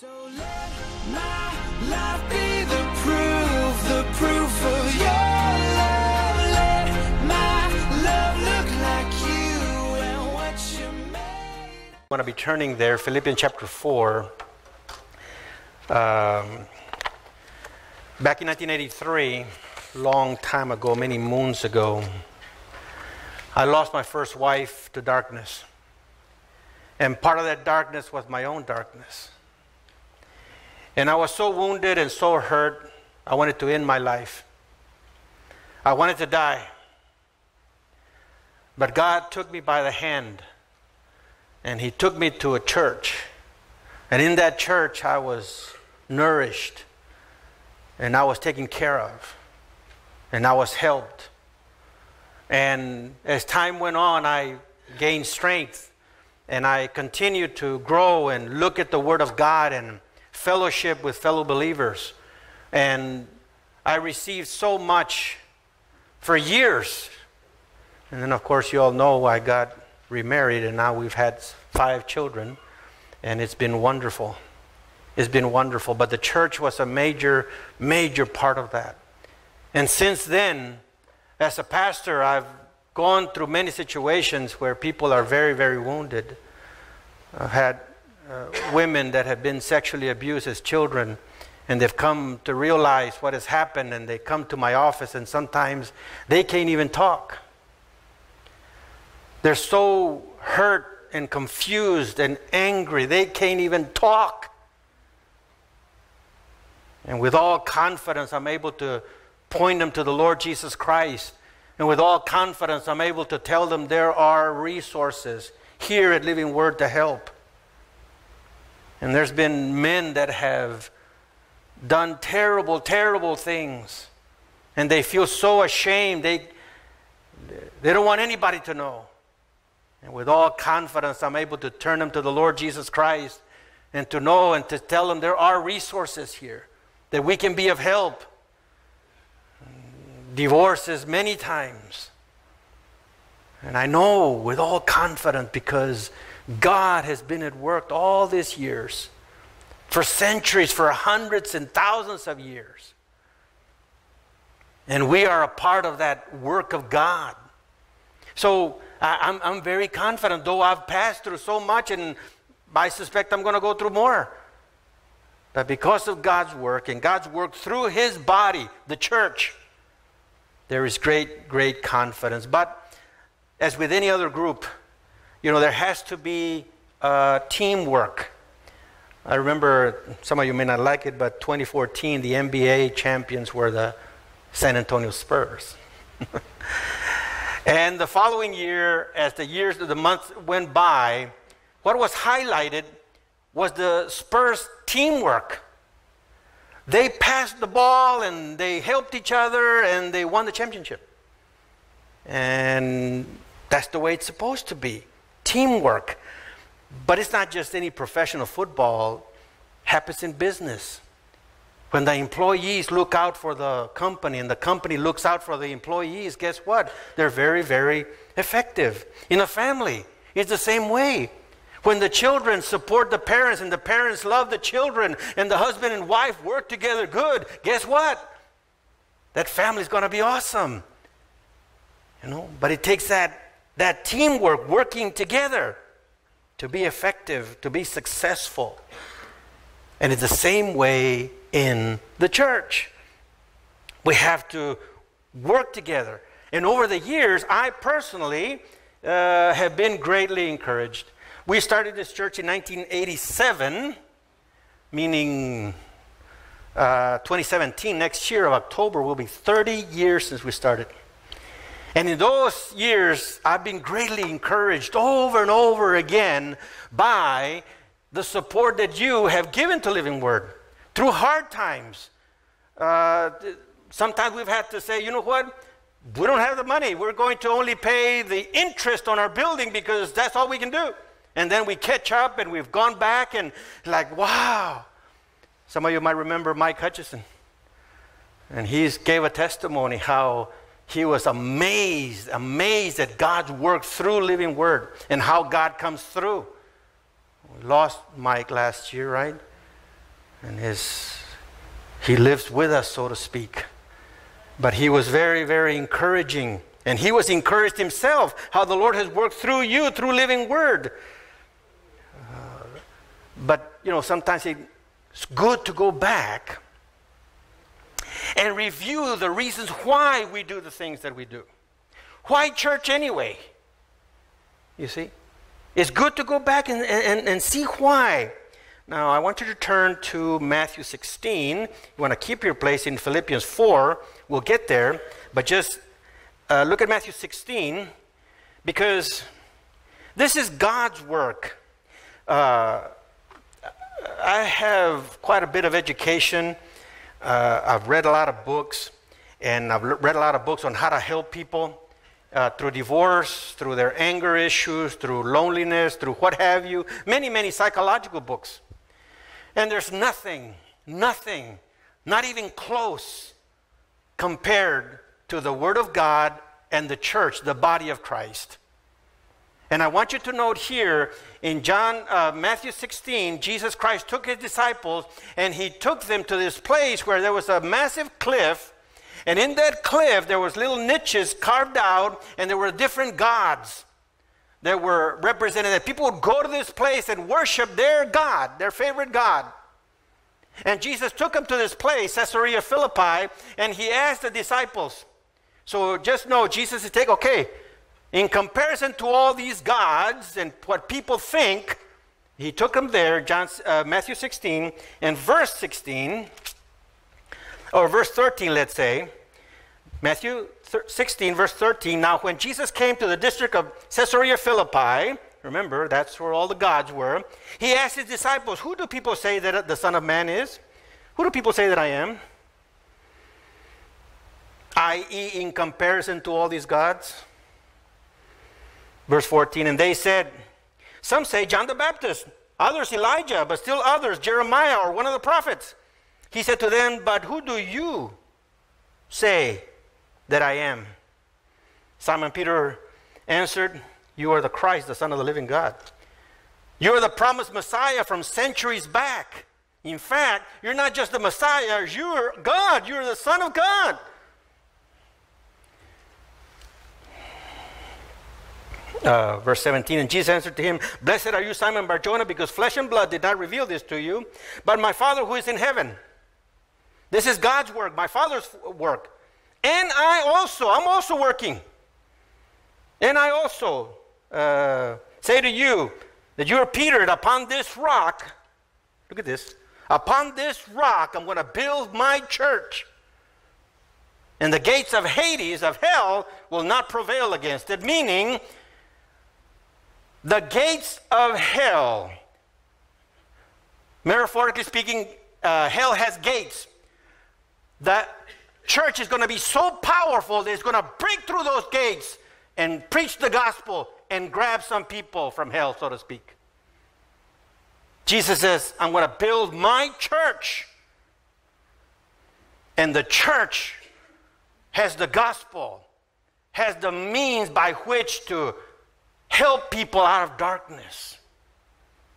So let my life be the proof, the proof of your love. Let my love look like you and what you made. I want to be turning there, Philippians chapter 4. Um, back in 1983, long time ago, many moons ago, I lost my first wife to darkness. And part of that darkness was my own darkness. And I was so wounded and so hurt, I wanted to end my life. I wanted to die. But God took me by the hand and He took me to a church. And in that church, I was nourished and I was taken care of and I was helped. And as time went on, I gained strength and I continued to grow and look at the Word of God and fellowship with fellow believers. And I received so much for years. And then, of course, you all know I got remarried, and now we've had five children, and it's been wonderful. It's been wonderful. But the church was a major, major part of that. And since then, as a pastor, I've gone through many situations where people are very, very wounded. I've had uh, women that have been sexually abused as children and they've come to realize what has happened and they come to my office and sometimes they can't even talk. They're so hurt and confused and angry, they can't even talk. And with all confidence, I'm able to point them to the Lord Jesus Christ. And with all confidence, I'm able to tell them there are resources here at Living Word to help. And there's been men that have done terrible, terrible things. And they feel so ashamed. They, they don't want anybody to know. And with all confidence, I'm able to turn them to the Lord Jesus Christ and to know and to tell them there are resources here, that we can be of help. Divorces many times. And I know with all confidence because God has been at work all these years, for centuries, for hundreds and thousands of years. And we are a part of that work of God. So I'm, I'm very confident, though I've passed through so much, and I suspect I'm going to go through more. But because of God's work and God's work through His body, the church, there is great, great confidence. But as with any other group, you know, there has to be uh, teamwork. I remember, some of you may not like it, but 2014, the NBA champions were the San Antonio Spurs. and the following year, as the years, of the months went by, what was highlighted was the Spurs teamwork. They passed the ball and they helped each other and they won the championship. And that's the way it's supposed to be teamwork. But it's not just any professional football, happens in business. When the employees look out for the company and the company looks out for the employees, guess what? They're very, very effective. In a family, it's the same way. When the children support the parents and the parents love the children and the husband and wife work together good, guess what? That family's going to be awesome. You know, but it takes that that teamwork, working together to be effective, to be successful. And it's the same way in the church. We have to work together. And over the years, I personally uh, have been greatly encouraged. We started this church in 1987, meaning uh, 2017, next year of October, will be 30 years since we started. And in those years, I've been greatly encouraged over and over again by the support that you have given to Living Word through hard times. Uh, sometimes we've had to say, you know what? We don't have the money. We're going to only pay the interest on our building because that's all we can do. And then we catch up and we've gone back and like, wow. Some of you might remember Mike Hutchison. And he gave a testimony how he was amazed, amazed at God's work through Living Word and how God comes through. We lost Mike last year, right? and his, he lives with us, so to speak. But he was very, very encouraging. And he was encouraged himself how the Lord has worked through you, through living word. Uh, but, you know, sometimes it's good to go back and review the reasons why we do the things that we do. Why church anyway? You see? It's good to go back and, and, and see why. Now, I want you to turn to Matthew 16. You want to keep your place in Philippians 4. We'll get there. But just uh, look at Matthew 16 because this is God's work. Uh, I have quite a bit of education. Uh, I've read a lot of books, and I've read a lot of books on how to help people uh, through divorce, through their anger issues, through loneliness, through what have you. Many, many psychological books. And there's nothing, nothing, not even close compared to the Word of God and the church, the body of Christ. And I want you to note here in John, uh, Matthew 16, Jesus Christ took his disciples and he took them to this place where there was a massive cliff. And in that cliff, there was little niches carved out and there were different gods that were represented. That people would go to this place and worship their God, their favorite God. And Jesus took them to this place, Caesarea Philippi, and he asked the disciples. So just know Jesus is taking, okay, in comparison to all these gods and what people think, he took them there, John, uh, Matthew 16, and verse 16, or verse 13, let's say. Matthew 16, verse 13. Now, when Jesus came to the district of Caesarea Philippi, remember, that's where all the gods were, he asked his disciples, Who do people say that the Son of Man is? Who do people say that I am? I.e., in comparison to all these gods? Verse 14, and they said, Some say John the Baptist, others Elijah, but still others Jeremiah or one of the prophets. He said to them, But who do you say that I am? Simon Peter answered, You are the Christ, the Son of the living God. You are the promised Messiah from centuries back. In fact, you're not just the Messiah, you're God, you're the Son of God. Uh, verse 17, and Jesus answered to him, Blessed are you, Simon Barjona, because flesh and blood did not reveal this to you, but my Father who is in heaven. This is God's work, my Father's work. And I also, I'm also working. And I also uh, say to you that you are Peter, and upon this rock, look at this, upon this rock I'm going to build my church. And the gates of Hades, of hell, will not prevail against it. Meaning, the gates of hell, metaphorically speaking, uh, hell has gates. The church is going to be so powerful that it's going to break through those gates and preach the gospel and grab some people from hell, so to speak. Jesus says, I'm going to build my church. And the church has the gospel, has the means by which to help people out of darkness.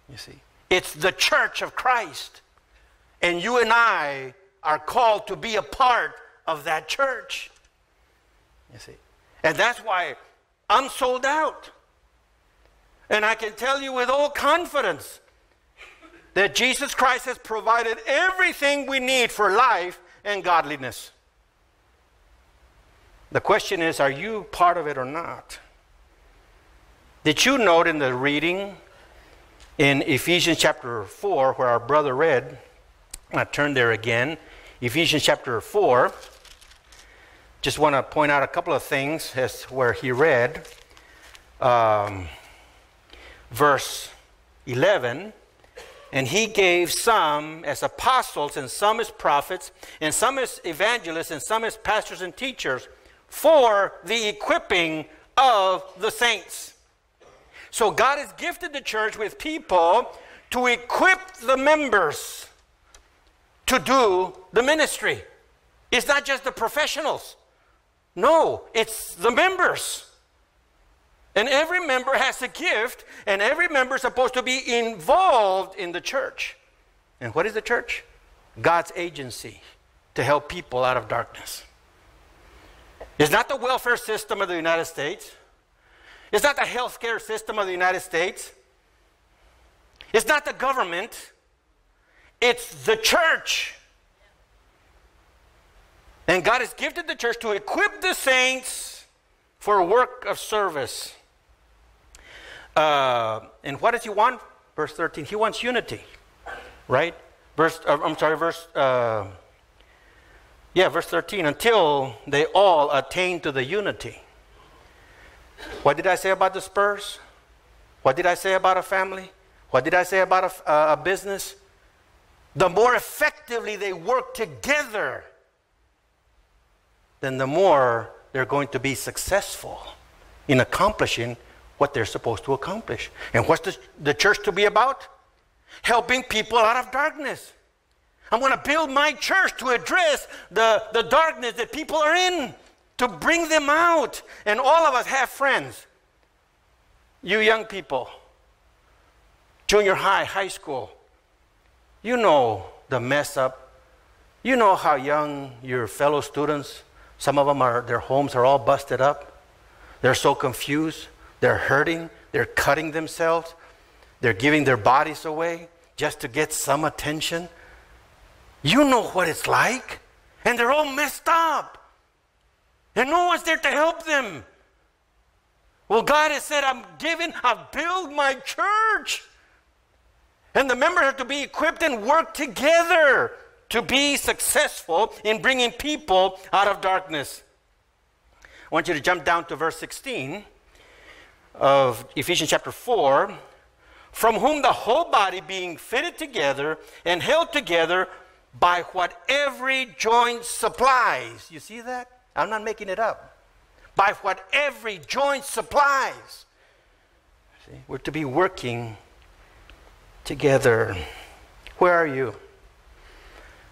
You see, it's the church of Christ. And you and I are called to be a part of that church. You see, and that's why I'm sold out. And I can tell you with all confidence that Jesus Christ has provided everything we need for life and godliness. The question is are you part of it or not? Did you note in the reading in Ephesians chapter 4, where our brother read? I turn there again. Ephesians chapter 4. Just want to point out a couple of things as where he read. Um, verse 11. And he gave some as apostles, and some as prophets, and some as evangelists, and some as pastors and teachers for the equipping of the saints so God has gifted the church with people to equip the members to do the ministry. It's not just the professionals. No, it's the members. And every member has a gift, and every member is supposed to be involved in the church. And what is the church? God's agency to help people out of darkness. It's not the welfare system of the United States. It's not the healthcare system of the United States. It's not the government. It's the church. And God has gifted the church to equip the saints for a work of service. Uh, and what does He want? Verse 13. He wants unity, right? Verse, uh, I'm sorry, verse, uh, yeah, verse 13. Until they all attain to the unity. What did I say about the Spurs? What did I say about a family? What did I say about a, uh, a business? The more effectively they work together, then the more they're going to be successful in accomplishing what they're supposed to accomplish. And what's the, the church to be about? Helping people out of darkness. I'm going to build my church to address the, the darkness that people are in, to bring them out. And all of us have friends. You young people, junior high, high school, you know the mess up. You know how young your fellow students, some of them are, their homes are all busted up. They're so confused. They're hurting, they're cutting themselves, they're giving their bodies away just to get some attention. You know what it's like. And they're all messed up. And no one's there to help them. Well, God has said, I'm giving, I've built my church. And the members are to be equipped and work together to be successful in bringing people out of darkness. I want you to jump down to verse 16 of Ephesians chapter 4, from whom the whole body being fitted together and held together by what every joint supplies. You see that? I'm not making it up. By what every joint supplies. See, we're to be working together. Where are you?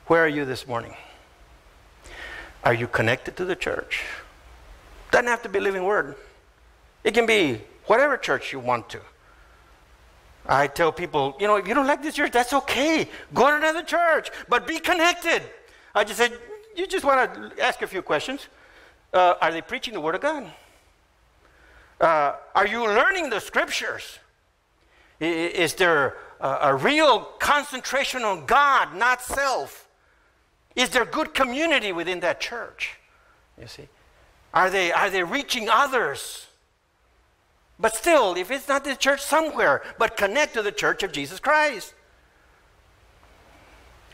Where are you this morning? Are you connected to the church? Doesn't have to be living word. It can be whatever church you want to. I tell people, you know, if you don't like this church, that's okay. Go to another church, but be connected. I just said, you just want to ask a few questions. Uh, are they preaching the Word of God? Uh, are you learning the Scriptures? Is there a, a real concentration on God, not self? Is there good community within that church? You see, are they are they reaching others? But still, if it's not the church somewhere, but connect to the church of Jesus Christ.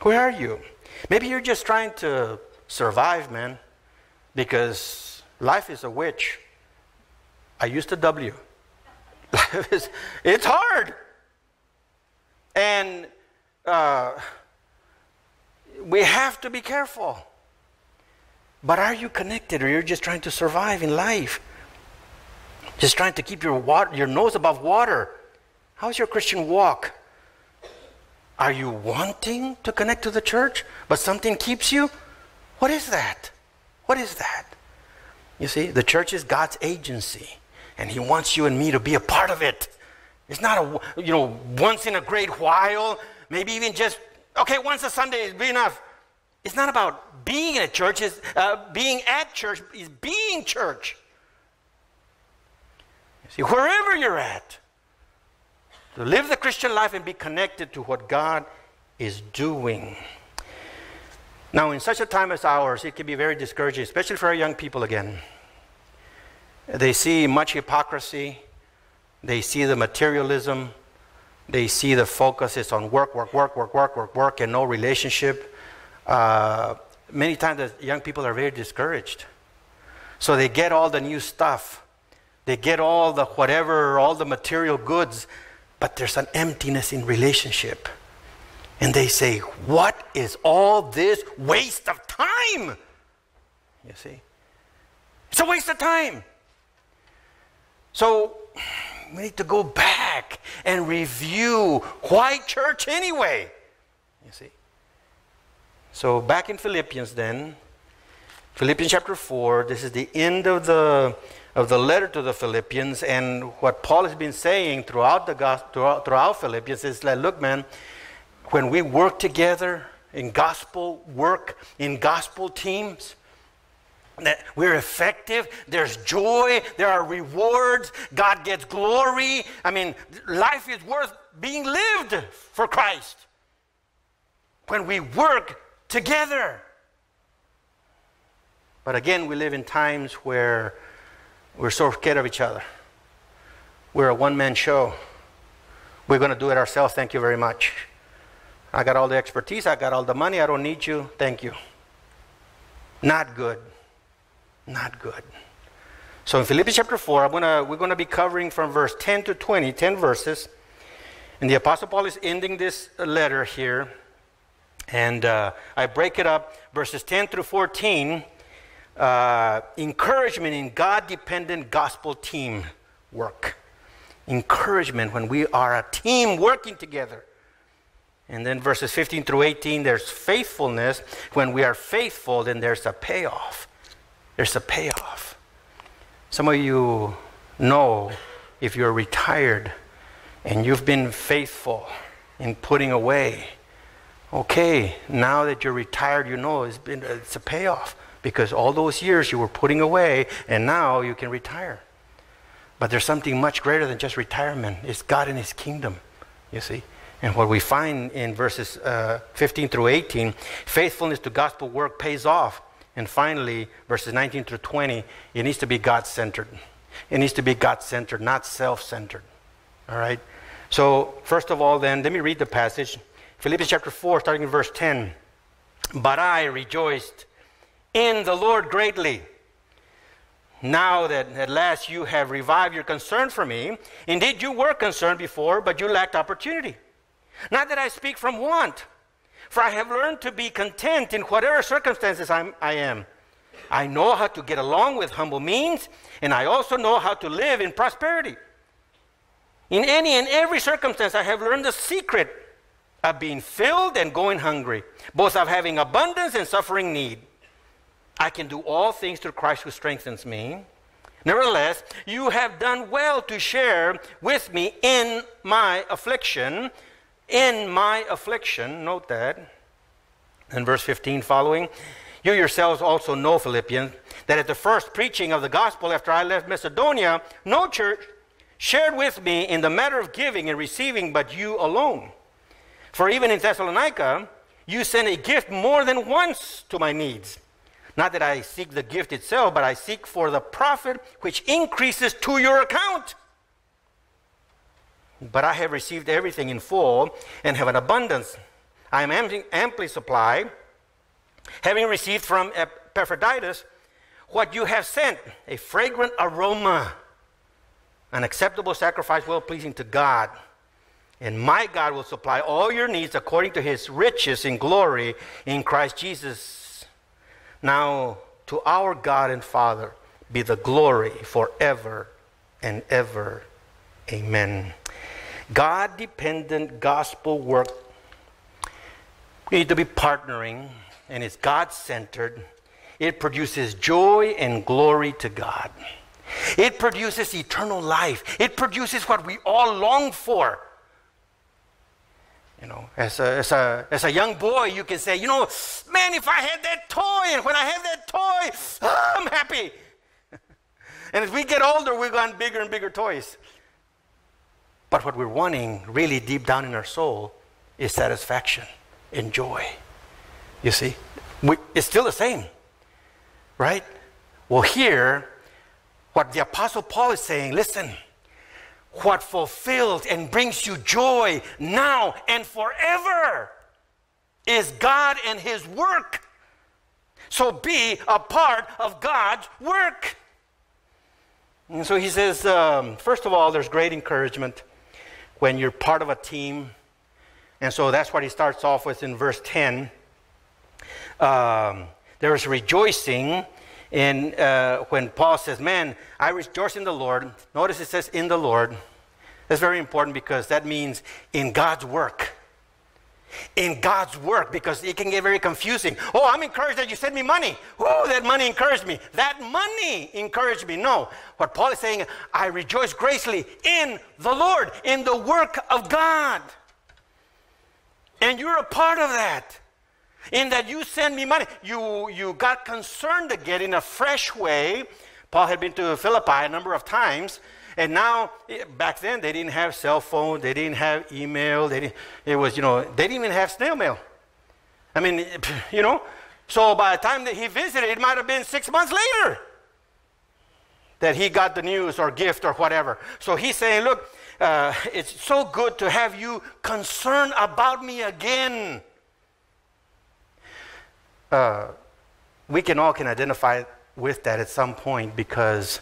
Where are you? Maybe you're just trying to survive, man, because life is a witch. I used a W. Life is, it's hard. And uh, we have to be careful. But are you connected or you're just trying to survive in life? Just trying to keep your, water, your nose above water. How's your Christian walk? Are you wanting to connect to the church, but something keeps you? What is that? What is that? You see, the church is God's agency, and He wants you and me to be a part of it. It's not a, you know, once in a great while, maybe even just, okay, once a Sunday is be enough. It's not about being at church, it's uh, being at church, is being church. You see, wherever you're at, to live the Christian life and be connected to what God is doing. Now, in such a time as ours, it can be very discouraging, especially for our young people again. They see much hypocrisy, they see the materialism, they see the focus is on work, work, work, work, work, work, work, and no relationship. Uh, many times, the young people are very discouraged. So they get all the new stuff they get all the whatever, all the material goods, but there's an emptiness in relationship. And they say, What is all this waste of time? You see? It's a waste of time. So we need to go back and review why church anyway. You see? So back in Philippians then, Philippians chapter 4, this is the end of the of the letter to the Philippians, and what Paul has been saying throughout the throughout, throughout Philippians is like, look, man, when we work together in gospel work, in gospel teams. That we're effective, there's joy, there are rewards, God gets glory. I mean, life is worth being lived for Christ when we work together. But again, we live in times where we're so scared of each other. We're a one man show. We're going to do it ourselves. Thank you very much. I got all the expertise. I got all the money. I don't need you. Thank you. Not good. Not good. So in Philippians chapter 4, I'm gonna, we're going to be covering from verse 10 to 20, 10 verses. And the Apostle Paul is ending this letter here. And uh, I break it up, verses 10 through 14. Uh, encouragement in God dependent gospel team work. Encouragement when we are a team working together. And then verses 15 through 18, there's faithfulness. When we are faithful, then there's a payoff. There's a payoff. Some of you know if you're retired and you've been faithful in putting away, okay, now that you're retired, you know it's, been, it's a payoff because all those years you were putting away and now you can retire. But there's something much greater than just retirement. It's God and His kingdom, you see. And what we find in verses uh, 15 through 18, faithfulness to gospel work pays off. And finally, verses 19 through 20, it needs to be God centered. It needs to be God centered, not self centered. All right? So, first of all, then, let me read the passage. Philippians chapter 4, starting in verse 10. But I rejoiced in the Lord greatly. Now that at last you have revived your concern for me, indeed you were concerned before, but you lacked opportunity. Not that I speak from want, for I have learned to be content in whatever circumstances I'm, I am. I know how to get along with humble means, and I also know how to live in prosperity. In any and every circumstance, I have learned the secret of being filled and going hungry, both of having abundance and suffering need. I can do all things through Christ who strengthens me. Nevertheless, you have done well to share with me in my affliction. In my affliction, note that. In verse 15 following, you yourselves also know, Philippians, that at the first preaching of the gospel after I left Macedonia, no church shared with me in the matter of giving and receiving but you alone. For even in Thessalonica, you sent a gift more than once to my needs. Not that I seek the gift itself, but I seek for the profit which increases to your account. But I have received everything in full and have an abundance. I am amply supplied, having received from Epaphroditus what you have sent a fragrant aroma, an acceptable sacrifice well pleasing to God. And my God will supply all your needs according to his riches in glory in Christ Jesus. Now, to our God and Father be the glory forever and ever. Amen. God dependent gospel work. We need to be partnering, and it's God centered. It produces joy and glory to God. It produces eternal life. It produces what we all long for you know, as a, as, a, as a young boy, you can say, you know, man, if I had that toy, and when I have that toy, oh, I'm happy. and as we get older, we want bigger and bigger toys. But what we're wanting, really deep down in our soul, is satisfaction and joy. You see? We, it's still the same, right? Well, here, what the Apostle Paul is saying listen, what fulfills and brings you joy now and forever is God and His work. So be a part of God's work. And so he says, um, first of all, there's great encouragement when you're part of a team. And so that's what he starts off with in verse 10. Um, there is rejoicing in, uh, when Paul says, Man, I rejoice in the Lord. Notice it says, In the Lord. That's very important because that means in God's work. In God's work, because it can get very confusing. Oh, I'm encouraged that you sent me money. Oh, that money encouraged me. That money encouraged me. No. What Paul is saying, I rejoice greatly in the Lord, in the work of God. And you're a part of that. in that you send me money. You, you got concerned again in a fresh way. Paul had been to Philippi a number of times, and now, eh, back then, they didn't have cell phone, they didn't have email, they didn't, it was, you know, they didn't even have snail mail. I mean, you know, so by the time that he visited, it might have been six months later that he got the news or gift or whatever. So he's saying, look, uh, it's so good to have you concerned about me again. Uh, we can all can identify with that at some point because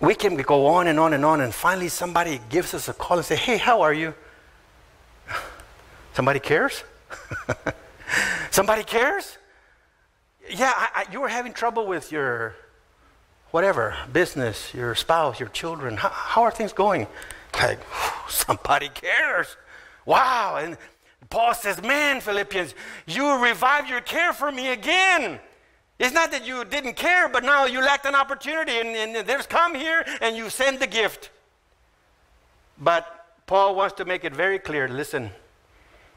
we can go on and on and on and finally somebody gives us a call and say hey how are you? Somebody cares? Somebody cares? Yeah I, I, you were having trouble with your whatever business your spouse your children. How, how are things going? Like somebody cares. Wow and paul says man philippians you revived your care for me again it's not that you didn't care, but now you lacked an opportunity, and, and there's come here and you send the gift. But Paul wants to make it very clear listen,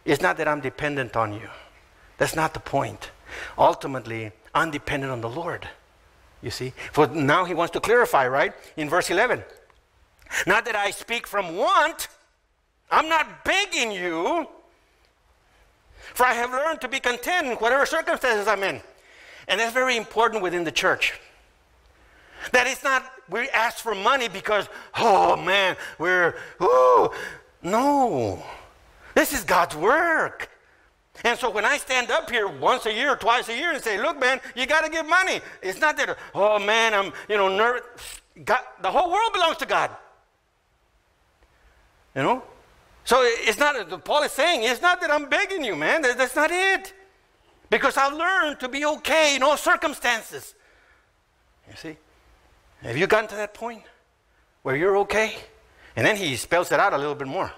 it's not that I'm dependent on you. That's not the point. Ultimately, I'm dependent on the Lord. You see? For now he wants to clarify, right? In verse 11. Not that I speak from want, I'm not begging you, for I have learned to be content in whatever circumstances I'm in. And that's very important within the church. That it's not we ask for money because, oh man, we're, oh, no. This is God's work. And so when I stand up here once a year, or twice a year, and say, look, man, you got to give money. It's not that, oh man, I'm, you know, nervous. God, the whole world belongs to God. You know? So it's not, Paul is saying, it's not that I'm begging you, man. That's not it. Because I've learned to be okay in all circumstances. You see? Have you gotten to that point where you're okay? And then he spells it out a little bit more.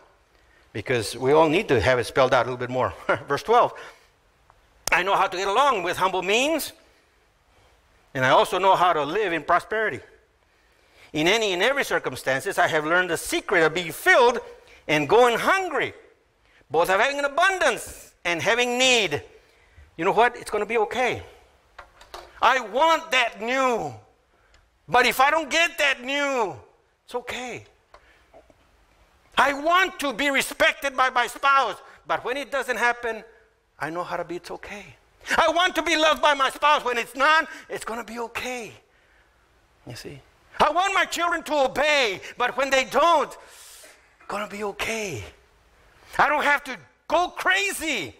Because we all need to have it spelled out a little bit more. Verse 12 I know how to get along with humble means, and I also know how to live in prosperity. In any and every circumstances, I have learned the secret of being filled and going hungry, both of having an abundance and having need you know what? It's going to be okay. I want that new. But if I don't get that new, it's okay. I want to be respected by my spouse, but when it doesn't happen, I know how to be it's okay. I want to be loved by my spouse. When it's not, it's going to be okay. You see? I want my children to obey, but when they don't, it's going to be okay. I don't have to go crazy.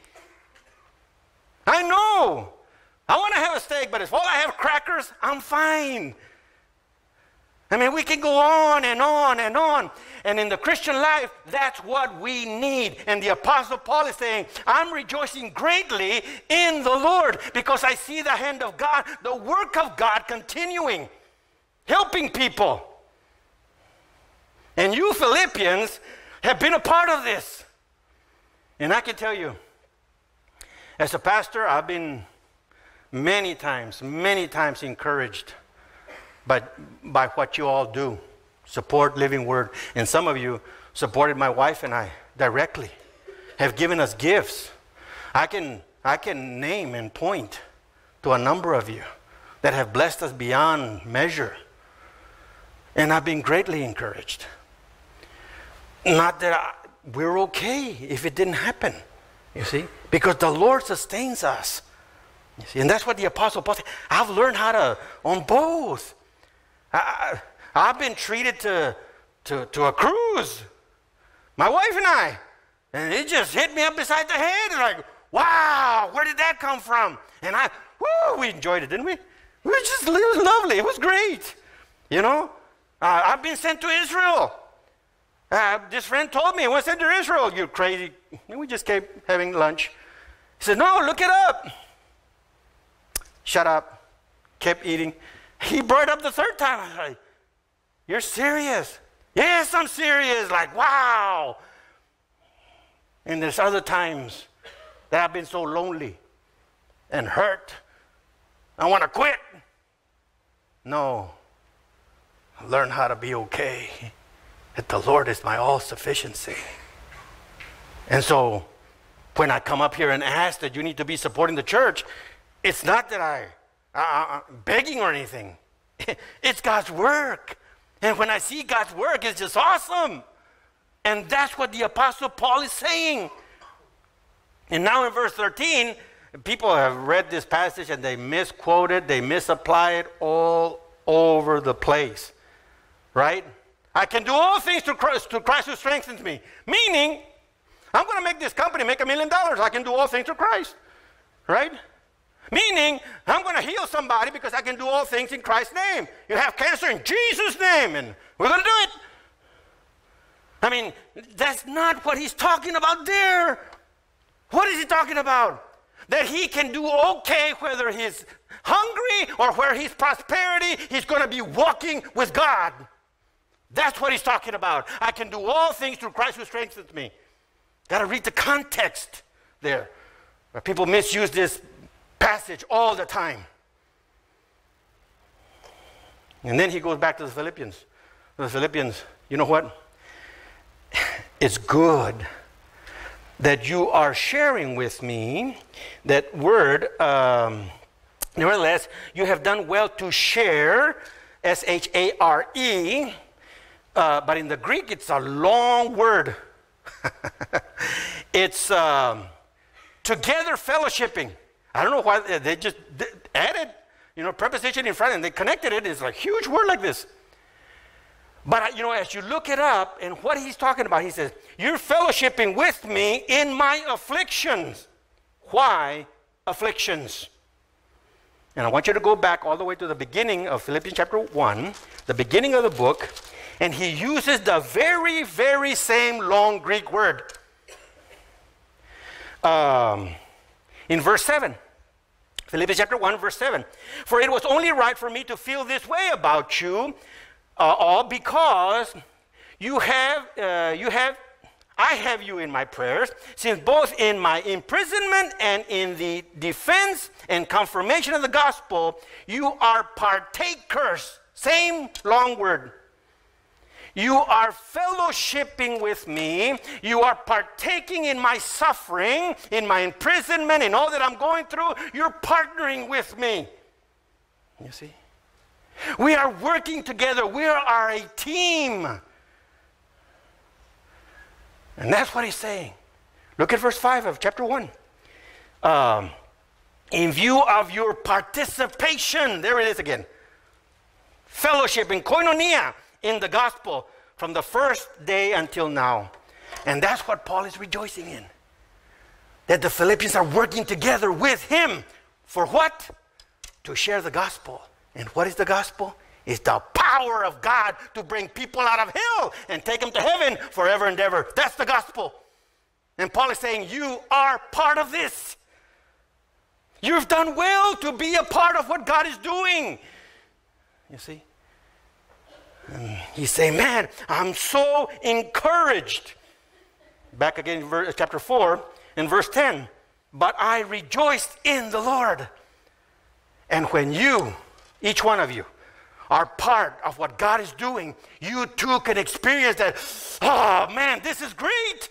I know. I want to have a steak, but if all I have crackers, I'm fine. I mean, we can go on and on and on. And in the Christian life, that's what we need. And the Apostle Paul is saying, I'm rejoicing greatly in the Lord because I see the hand of God, the work of God continuing, helping people. And you Philippians have been a part of this. And I can tell you, as a pastor, I've been many times, many times encouraged by, by what you all do. Support Living Word. And some of you supported my wife and I directly, have given us gifts. I can, I can name and point to a number of you that have blessed us beyond measure. And I've been greatly encouraged. Not that I, we're okay if it didn't happen. You see? Because the Lord sustains us. You see? And that's what the Apostle Paul said. I've learned how to, on both. I, I, have been treated to, to, to a cruise, my wife and I. And it just hit me up beside the head. Like, wow, where did that come from? And I, whoo, we enjoyed it, didn't we? It was just it was lovely. It was great. You know, uh, I've been sent to Israel. Uh, this friend told me, I was sent to Israel. You crazy. And we just kept having lunch. He said, No, look it up. Shut up. Kept eating. He brought up the third time. I was like, You're serious? Yes, I'm serious. Like, wow. And there's other times that I've been so lonely and hurt. I want to quit. No. Learn how to be okay that the Lord is my all sufficiency. And so when I come up here and ask that you need to be supporting the church, it's not that I, I, I'm begging or anything. it's God's work. And when I see God's work, it's just awesome. And that's what the Apostle Paul is saying. And now in verse 13, people have read this passage and they misquote it, they misapply it all over the place. Right? I can do all things through Christ, through Christ who strengthens me. Meaning, I'm going to make this company make a million dollars. I can do all things through Christ. Right? Meaning, I'm going to heal somebody because I can do all things in Christ's name. You have cancer in Jesus' name, and we're going to do it. I mean, that's not what he's talking about there. What is he talking about? That he can do okay whether he's hungry or where he's prosperity, he's going to be walking with God. That's what he's talking about. I can do all things through Christ who strengthens me. Got to read the context there. People misuse this passage all the time. And then he goes back to the Philippians. The Philippians, you know what? It's good that you are sharing with me that word. Um, nevertheless, you have done well to share, S H A R E, uh, but in the Greek it's a long word. it's um, together fellowshipping. I don't know why they just added, you know, preposition in front and they connected it. It's a huge word like this. But, you know, as you look it up and what he's talking about, he says, You're fellowshipping with me in my afflictions. Why afflictions? And I want you to go back all the way to the beginning of Philippians chapter 1, the beginning of the book, and he uses the very, very same long Greek word. Um, in verse 7. Philippians chapter 1, verse 7. For it was only right for me to feel this way about you, uh, all because you have, uh, you have, I have you in my prayers, since both in my imprisonment and in the defense and confirmation of the gospel, you are partakers. Same long word you are fellowshipping with me. You are partaking in my suffering, in my imprisonment, in all that I'm going through. You're partnering with me. You see? We are working together. We are a team. And that's what he's saying. Look at verse 5 of chapter 1. Um, in view of your participation, there it is again. Fellowship in koinonia in the gospel from the first day until now. And that's what Paul is rejoicing in. That the Philippians are working together with him for what? To share the gospel. And what is the gospel? It's the power of God to bring people out of hell and take them to heaven forever and ever. That's the gospel. And Paul is saying, You are part of this. You've done well to be a part of what God is doing. You see? And he's saying, Man, I'm so encouraged. Back again in verse, chapter 4 in verse 10. But I rejoiced in the Lord. And when you, each one of you, are part of what God is doing, you too can experience that. Oh man, this is great.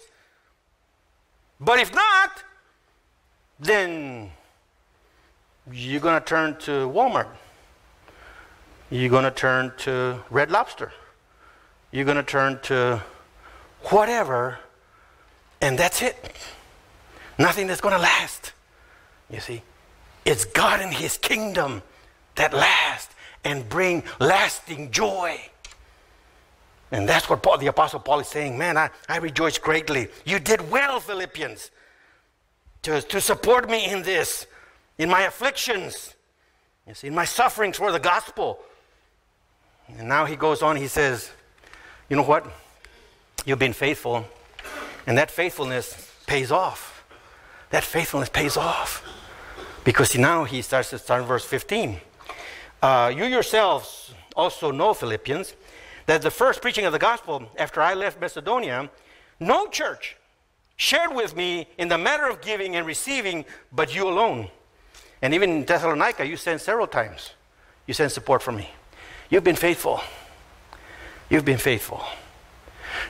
But if not, then you're going to turn to Walmart you're going to turn to Red Lobster. You're going to turn to whatever, and that's it. Nothing that's going to last. You see, it's God and His kingdom that last and bring lasting joy. And that's what Paul, the Apostle Paul is saying. Man, I, I rejoice greatly. You did well, Philippians, to, to support me in this, in my afflictions, you see, in my sufferings for the gospel. And now he goes on, he says, You know what? You've been faithful, and that faithfulness pays off. That faithfulness pays off. Because now he starts to start in verse 15. Uh, you yourselves also know, Philippians, that the first preaching of the gospel after I left Macedonia, no church shared with me in the matter of giving and receiving, but you alone. And even in Thessalonica, you sent several times. You sent support for me. You've been faithful. You've been faithful.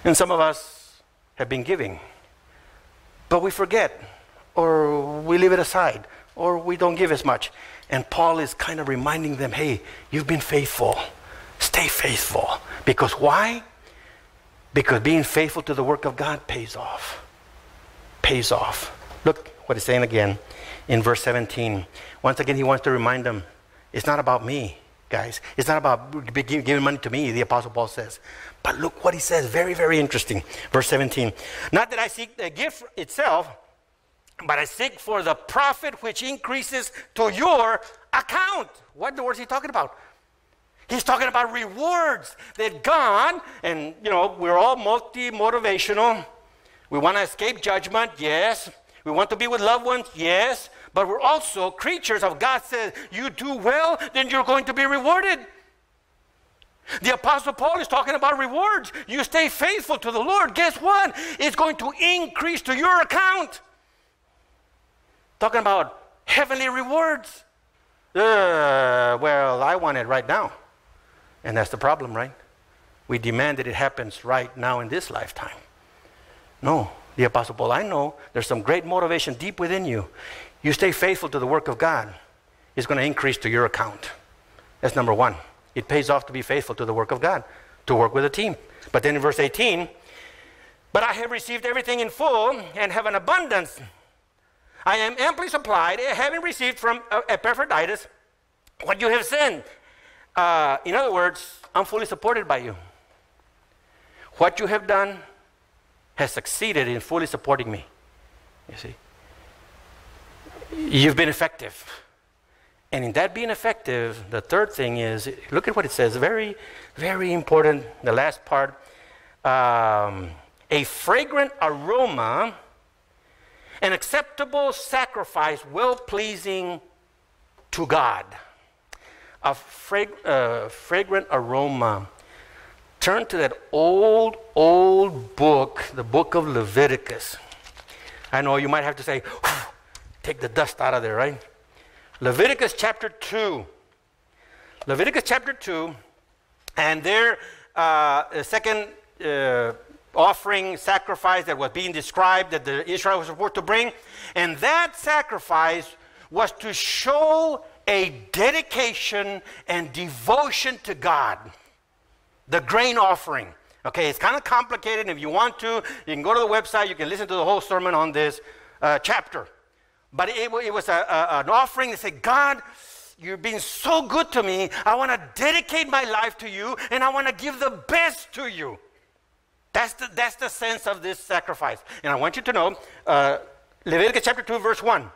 And some of us have been giving. But we forget or we leave it aside, or we don't give as much. And Paul is kind of reminding them hey, you've been faithful. Stay faithful. Because why? Because being faithful to the work of God pays off. Pays off. Look what he's saying again in verse 17. Once again, he wants to remind them it's not about me, guys. It's not about giving money to me, the Apostle Paul says. But look what he says. Very, very interesting. Verse 17. Not that I seek the gift itself, but I seek for the profit which increases to your account. What the words is he talking about? He's talking about rewards that God, and you know, we're all multi motivational. We want to escape judgment, yes. We want to be with loved ones, yes. But we're also creatures of God says, you do well, then you're going to be rewarded. The Apostle Paul is talking about rewards. You stay faithful to the Lord, guess what? It's going to increase to your account. Talking about heavenly rewards. Uh, well, I want it right now. And that's the problem, right? We demand that it happens right now in this lifetime. No, the Apostle Paul, I know there's some great motivation deep within you. You stay faithful to the work of God, it's going to increase to your account. That's number one. It pays off to be faithful to the work of God, to work with a team. But then in verse 18, but I have received everything in full and have an abundance. I am amply supplied, having received from Epaphroditus what you have sent. Uh, in other words, I'm fully supported by you. What you have done has succeeded in fully supporting me. You see? You've been effective. And in that being effective, the third thing is look at what it says. Very, very important. The last part um, a fragrant aroma, an acceptable sacrifice, well pleasing to God. A frag- uh, fragrant aroma. Turn to that old, old book, the book of Leviticus. I know you might have to say, take the dust out of there, right? Leviticus chapter 2. Leviticus chapter 2, and there, uh, second uh, offering sacrifice that was being described that the Israel was supposed to bring, and that sacrifice was to show a dedication and devotion to God. The grain offering. Okay, it's kind of complicated. If you want to, you can go to the website, you can listen to the whole sermon on this uh, chapter. But it, it was a, a, an offering that said, God, you're being so good to me. I want to dedicate my life to you and I want to give the best to you. That's the, that's the sense of this sacrifice. And I want you to know uh, Leviticus chapter 2, verse 1.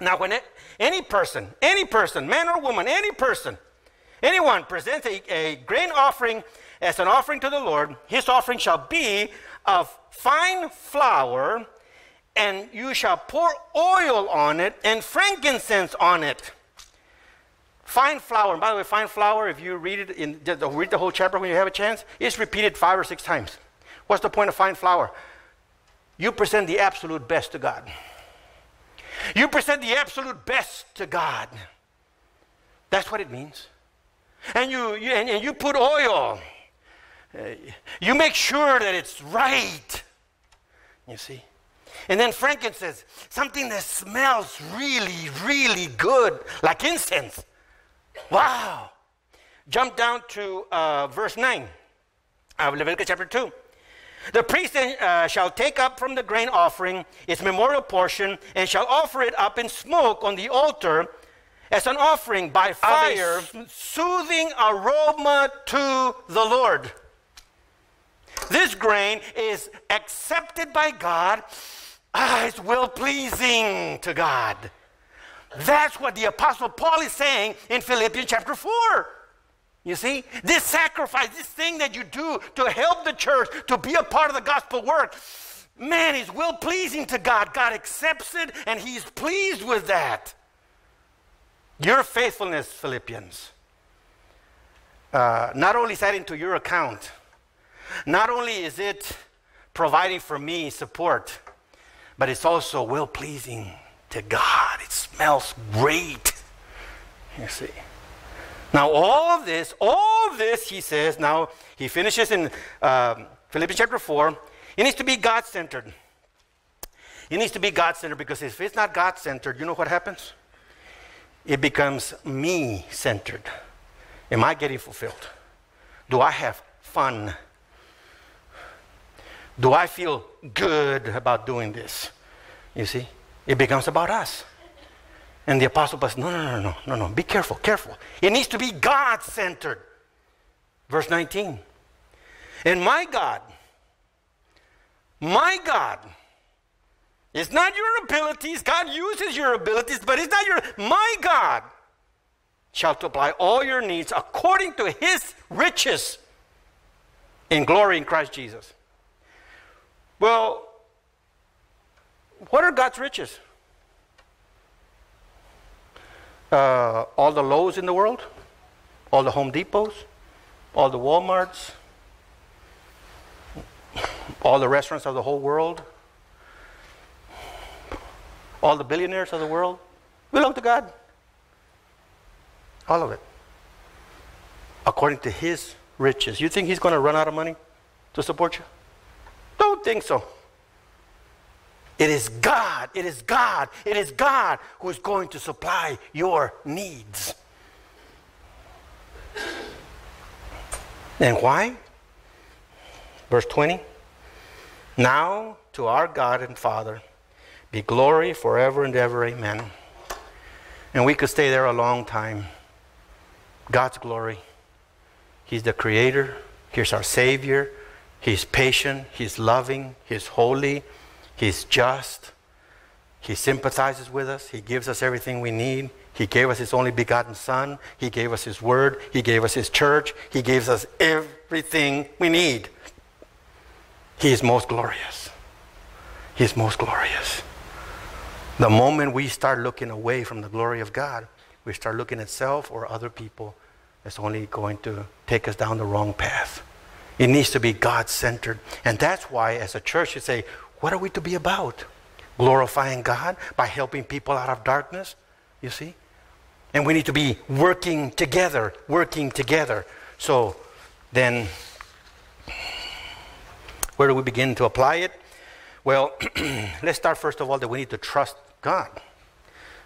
Now, when it, any person, any person, man or woman, any person, anyone presents a, a grain offering as an offering to the Lord, his offering shall be of fine flour and you shall pour oil on it and frankincense on it. Fine flour, and by the way, fine flour, if you read it in read the whole chapter when you have a chance, it's repeated five or six times. What's the point of fine flour? You present the absolute best to God. You present the absolute best to God. That's what it means. And you, you and, and, you put oil. Uh, you make sure that it's right. You see? And then frankincense, something that smells really, really good, like incense. Wow. Jump down to uh, verse 9 of Leviticus chapter 2. The priest uh, shall take up from the grain offering its memorial portion and shall offer it up in smoke on the altar as an offering by fire, soothing aroma to the Lord. This grain is accepted by God ah, it's well pleasing to God. That's what the Apostle Paul is saying in Philippians chapter 4. You see, this sacrifice, this thing that you do to help the church, to be a part of the gospel work, man, is well pleasing to God. God accepts it and He's pleased with that. Your faithfulness, Philippians, uh, not only is that into your account, not only is it providing for me support, but it's also well pleasing to God. It smells great. You see. Now, all of this, all of this, he says, now he finishes in um, Philippians chapter 4, it needs to be God centered. It needs to be God centered because if it's not God centered, you know what happens? It becomes me centered. Am I getting fulfilled? Do I have fun? Do I feel good about doing this? You see? It becomes about us. And the apostle says, no, no, no, no, no, no, be careful, careful. It needs to be God centered. Verse 19. And my God, my God, it's not your abilities. God uses your abilities, but it's not your, my God shall supply all your needs according to his riches in glory in Christ Jesus. Well, what are God's riches? Uh, all the Lowe's in the world, all the Home Depots, all the Walmarts, all the restaurants of the whole world, all the billionaires of the world belong to God. All of it. According to His riches. You think He's going to run out of money to support you? Think so. It is God, it is God, it is God who is going to supply your needs. And why? Verse 20. Now to our God and Father be glory forever and ever. Amen. And we could stay there a long time. God's glory. He's the creator. He's our Savior. He's patient. He's loving. He's holy. He's just. He sympathizes with us. He gives us everything we need. He gave us His only begotten Son. He gave us His Word. He gave us His church. He gives us everything we need. He is most glorious. He is most glorious. The moment we start looking away from the glory of God, we start looking at self or other people, it's only going to take us down the wrong path. It needs to be God centered. And that's why, as a church, you say, what are we to be about? Glorifying God by helping people out of darkness, you see? And we need to be working together, working together. So then, where do we begin to apply it? Well, let's start first of all that we need to trust God.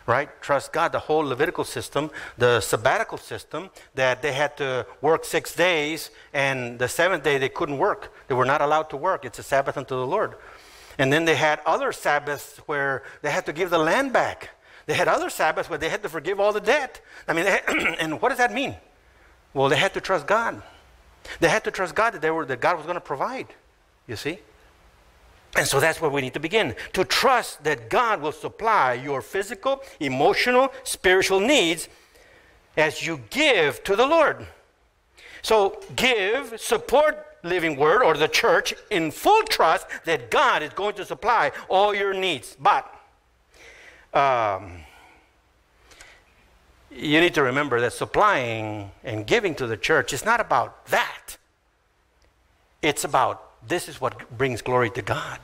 Right? Trust God. The whole Levitical system, the sabbatical system, that they had to work six days, and the seventh day they couldn't work. They were not allowed to work. It's a Sabbath unto the Lord. And then they had other Sabbaths where they had to give the land back. They had other Sabbaths where they had to forgive all the debt. I mean, had, and what does that mean? Well, they had to trust God. They had to trust God that, they were, that God was going to provide. You see? And so that's where we need to begin to trust that God will supply your physical, emotional, spiritual needs as you give to the Lord. So give, support Living Word or the church in full trust that God is going to supply all your needs. But um, you need to remember that supplying and giving to the church is not about that. It's about this is what brings glory to God.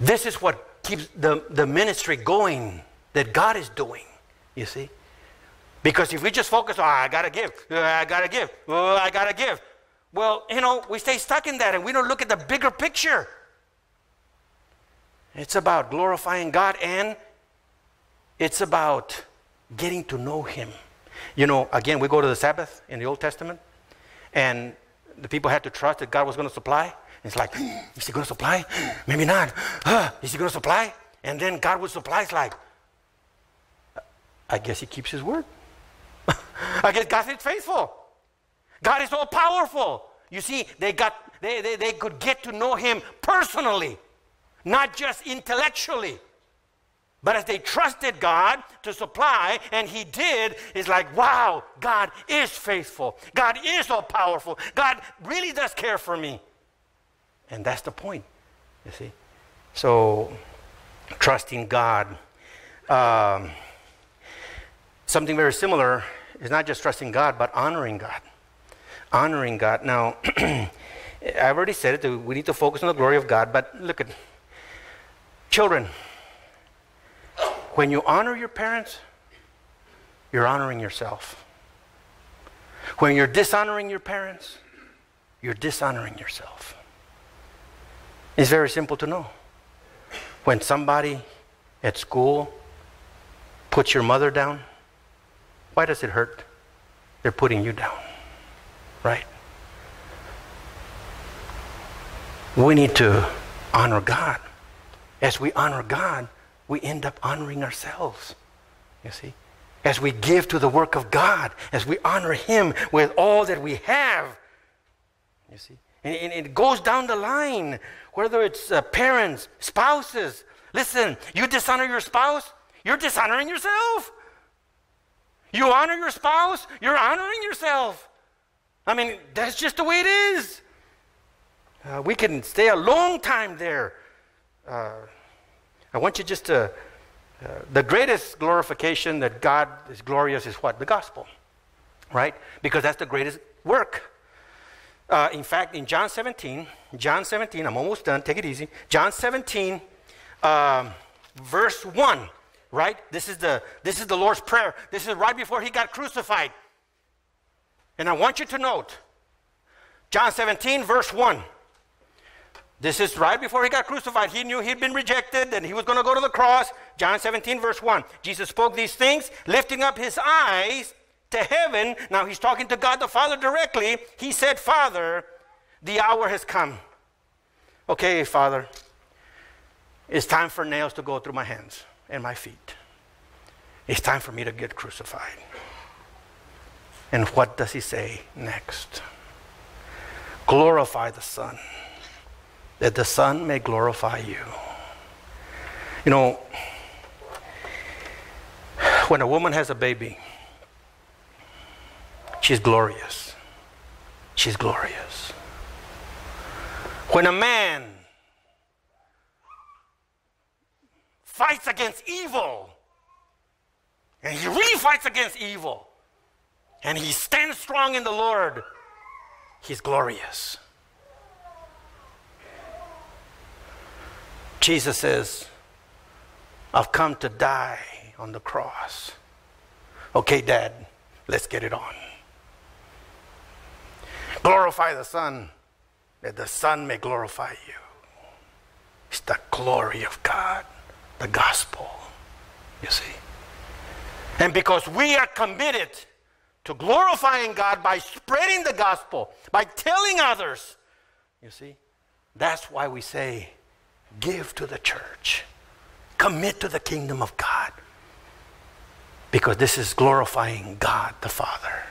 This is what keeps the, the ministry going that God is doing, you see? Because if we just focus on, oh, I gotta give, oh, I gotta give, oh, I gotta give, well, you know, we stay stuck in that and we don't look at the bigger picture. It's about glorifying God and it's about getting to know Him. You know, again, we go to the Sabbath in the Old Testament and the people had to trust that God was going to supply. It's like, is He going to supply? Maybe not. Is He going to supply? And then God would supply. It's like, I guess He keeps His word. I guess God is faithful. God is all powerful. You see, they, got, they, they, they could get to know Him personally, not just intellectually. But as they trusted God to supply, and He did, it's like, wow, God is faithful. God is all powerful. God really does care for me. And that's the point, you see. So, trusting God. Um, something very similar is not just trusting God, but honoring God. Honoring God. Now, I've already said it, we need to focus on the glory of God, but look at children. When you honor your parents, you're honoring yourself. When you're dishonoring your parents, you're dishonoring yourself. It's very simple to know. when somebody at school puts your mother down, why does it hurt? They're putting you down, right? We need to honor God. As we honor God, we end up honoring ourselves. You see? As we give to the work of God, as we honor Him with all that we have. You see? And, and it goes down the line, whether it's uh, parents, spouses. Listen, you dishonor your spouse, you're dishonoring yourself. You honor your spouse, you're honoring yourself. I mean, that's just the way it is. Uh, we can stay a long time there. Uh, I want you just to, uh, the greatest glorification that God is glorious is what? The gospel, right? Because that's the greatest work. Uh, in fact, in John 17, John 17, I'm almost done, take it easy. John 17, um, verse 1, right? This is, the, this is the Lord's Prayer. This is right before he got crucified. And I want you to note, John 17, verse 1. This is right before he got crucified. He knew he'd been rejected and he was going to go to the cross. John 17, verse 1. Jesus spoke these things, lifting up his eyes to heaven. Now he's talking to God the Father directly. He said, Father, the hour has come. Okay, Father, it's time for nails to go through my hands and my feet. It's time for me to get crucified. And what does he say next? Glorify the Son that the Son may glorify you. You know, when a woman has a baby, she's glorious. She's glorious. When a man fights against evil, and he really fights against evil, and he stands strong in the Lord, he's glorious. Jesus says, I've come to die on the cross. Okay, Dad, let's get it on. Glorify the Son, that the Son may glorify you. It's the glory of God, the gospel, you see. And because we are committed to glorifying God by spreading the gospel, by telling others, you see, that's why we say, give to the church, commit to the kingdom of God. Because this is glorifying God the Father.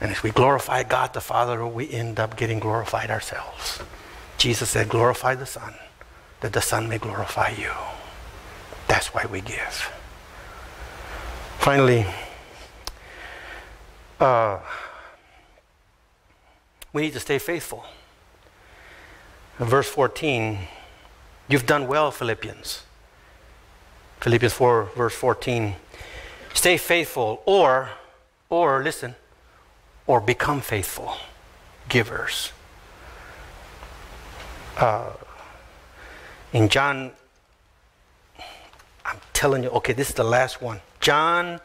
And as we glorify God the Father, we end up getting glorified ourselves. Jesus said, Glorify the Son, that the Son may glorify you. That's why we give. Finally, uh, we need to stay faithful. verse 14, You've done well, Philippians. Philippians 4, verse 14. Stay faithful, or, or, listen, or become faithful givers. Uh, in John, I'm telling you, okay, this is the last one. John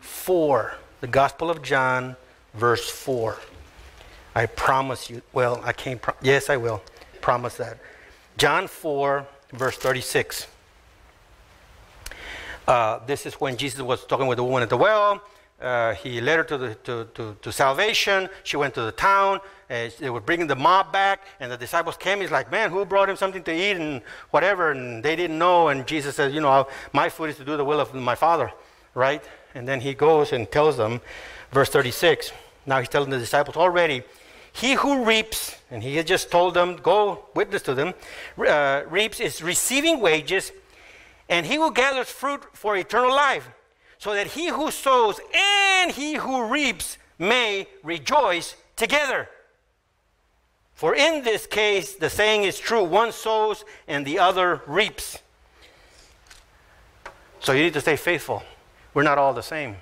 4, the Gospel of John, verse 4. I promise you, well, I can't, yes, I will promise that. John 4, verse 36. Uh, this is when Jesus was talking with the woman at the well. Uh, he led her to, the, to, to, to, salvation. She went to the town. They were bringing the mob back, and the disciples came. He's like, Man, who brought him something to eat and whatever? And they didn't know. And Jesus says, You know, my food is to do the will of my Father, right? And then he goes and tells them, verse 36. Now he's telling the disciples already, he who reaps, and he had just told them, go witness to them, uh, reaps is receiving wages, and he who gathers fruit for eternal life, so that he who sows and he who reaps may rejoice together. For in this case, the saying is true one sows and the other reaps. So you need to stay faithful. We're not all the same,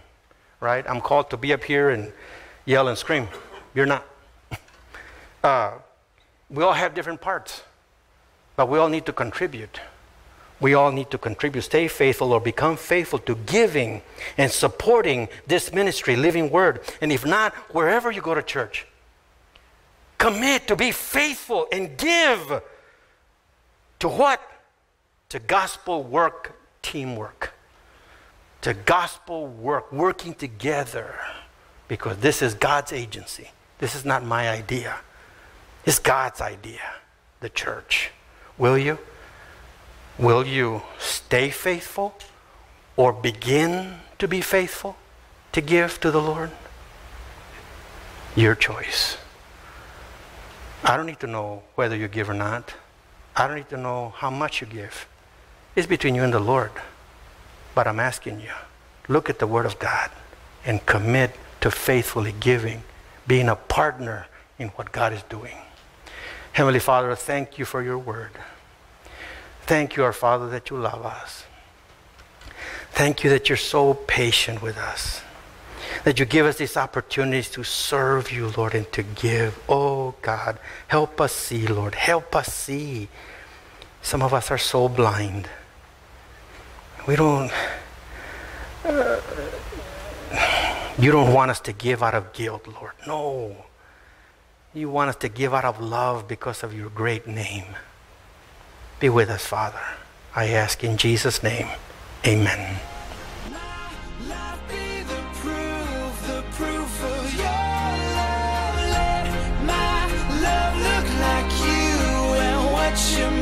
right? I'm called to be up here and yell and scream. You're not. Uh, we all have different parts, but we all need to contribute. We all need to contribute, stay faithful, or become faithful to giving and supporting this ministry, Living Word. And if not, wherever you go to church, commit to be faithful and give to what? to gospel work teamwork, to gospel work, working together, because this is God's agency. This is not my idea. It's God's idea, the church. Will you? Will you stay faithful or begin to be faithful to give to the Lord? Your choice. I don't need to know whether you give or not. I don't need to know how much you give. It's between you and the Lord. But I'm asking you, look at the Word of God and commit to faithfully giving, being a partner in what God is doing. Heavenly Father, thank you for your Word. Thank you, our Father, that you love us. Thank you that you're so patient with us. That you give us these opportunities to serve you, Lord, and to give. Oh, God, help us see, Lord. Help us see. Some of us are so blind. We don't. Uh, you don't want us to give out of guilt, Lord. No. You want us to give out of love because of your great name. Be with us, Father. I ask in Jesus' name. Amen. you